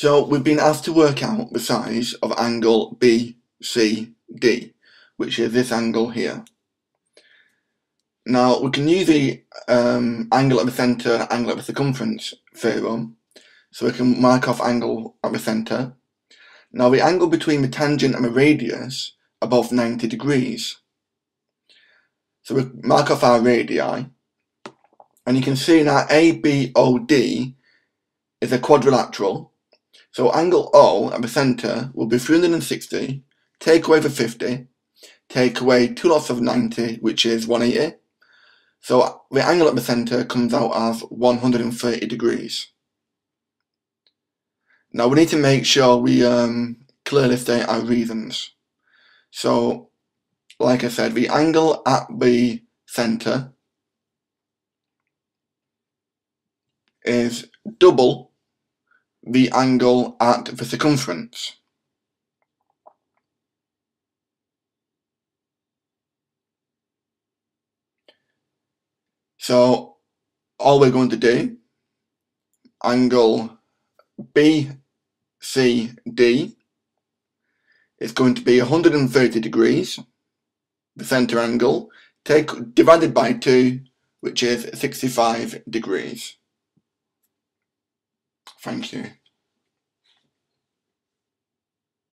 So we've been asked to work out the size of angle BCD, which is this angle here. Now we can use the um, angle at the centre angle at the circumference theorem. So we can mark off angle at the centre. Now the angle between the tangent and the radius above 90 degrees. So we mark off our radii. And you can see now ABOD is a quadrilateral so angle O at the centre will be 360, take away the 50, take away two lots of 90, which is 180. So the angle at the centre comes out as 130 degrees. Now we need to make sure we um, clearly state our reasons. So, like I said, the angle at the centre is double the angle at the circumference. So all we're going to do, angle BCD is going to be 130 degrees, the centre angle, take divided by 2, which is 65 degrees. Thank you.